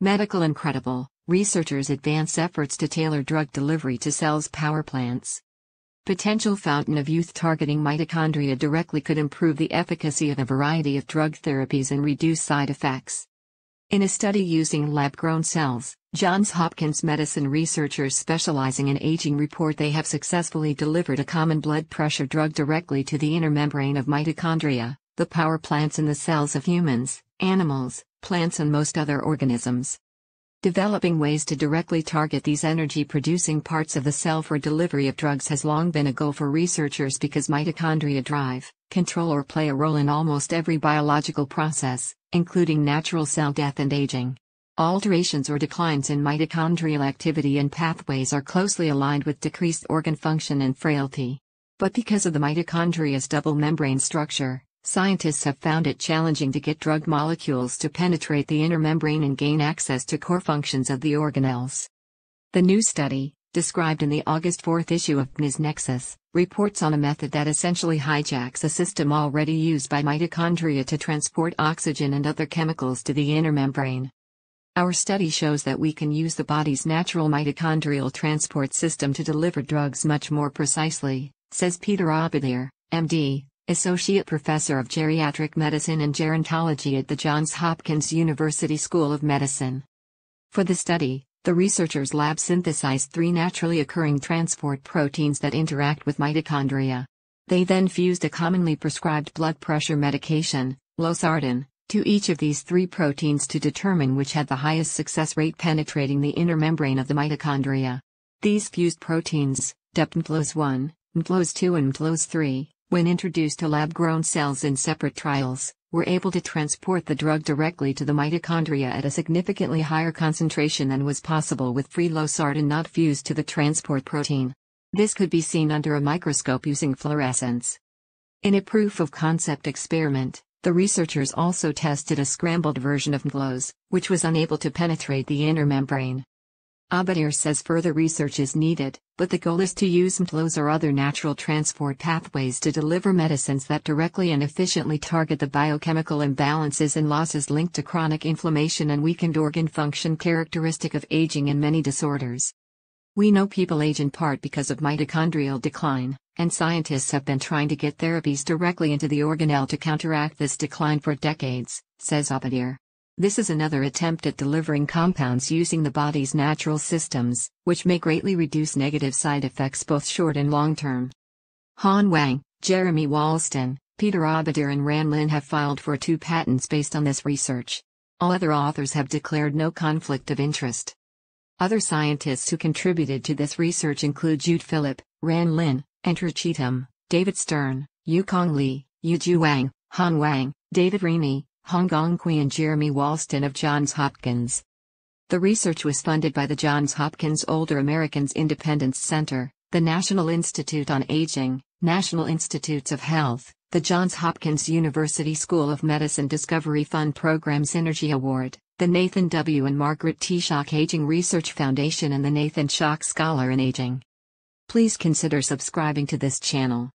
Medical Incredible Researchers advance efforts to tailor drug delivery to cells' power plants. Potential fountain of youth targeting mitochondria directly could improve the efficacy of a variety of drug therapies and reduce side effects. In a study using lab grown cells, Johns Hopkins medicine researchers specializing in aging report they have successfully delivered a common blood pressure drug directly to the inner membrane of mitochondria, the power plants in the cells of humans, animals, plants, and most other organisms. Developing ways to directly target these energy producing parts of the cell for delivery of drugs has long been a goal for researchers because mitochondria drive, control, or play a role in almost every biological process, including natural cell death and aging. Alterations or declines in mitochondrial activity and pathways are closely aligned with decreased organ function and frailty. But because of the mitochondria's double membrane structure, Scientists have found it challenging to get drug molecules to penetrate the inner membrane and gain access to core functions of the organelles. The new study, described in the August 4th issue of PNAS Nexus, reports on a method that essentially hijacks a system already used by mitochondria to transport oxygen and other chemicals to the inner membrane. Our study shows that we can use the body's natural mitochondrial transport system to deliver drugs much more precisely, says Peter Abadir, MD, Associate Professor of Geriatric Medicine and Gerontology at the Johns Hopkins University School of Medicine. For the study, the researchers' lab synthesized three naturally occurring transport proteins that interact with mitochondria. They then fused a commonly prescribed blood pressure medication, losartan, to each of these three proteins to determine which had the highest success rate penetrating the inner membrane of the mitochondria. These fused proteins, DEPMTLOS1, MTLOS2 and MTLOS3, when introduced to lab-grown cells in separate trials, were able to transport the drug directly to the mitochondria at a significantly higher concentration than was possible with free losartan not fused to the transport protein. This could be seen under a microscope using fluorescence. In a proof-of-concept experiment, the researchers also tested a scrambled version of MTLOS, which was unable to penetrate the inner membrane. Abadir says further research is needed, but the goal is to use MTLOS or other natural transport pathways to deliver medicines that directly and efficiently target the biochemical imbalances and losses linked to chronic inflammation and weakened organ function characteristic of aging and many disorders. We know people age in part because of mitochondrial decline, and scientists have been trying to get therapies directly into the organelle to counteract this decline for decades, says Abadir. This is another attempt at delivering compounds using the body's natural systems, which may greatly reduce negative side effects both short and long term. Han Wang, Jeremy Walston, Peter Abadir, and Ran Lin have filed for two patents based on this research. All other authors have declared no conflict of interest. Other scientists who contributed to this research include Jude Phillip, Ran Lin, Andrew Cheetham, David Stern, Yu Yukong Li, Yuzhu Wang, Han Wang, David Remy, Hongong Kui and Jeremy Walston of Johns Hopkins. The research was funded by the Johns Hopkins Older Americans Independence Center, the National Institute on Aging, National Institutes of Health, the Johns Hopkins University School of Medicine Discovery Fund Program Synergy Award, the Nathan W. and Margaret T. Shock Aging Research Foundation and the Nathan Shock Scholar in Aging. Please consider subscribing to this channel.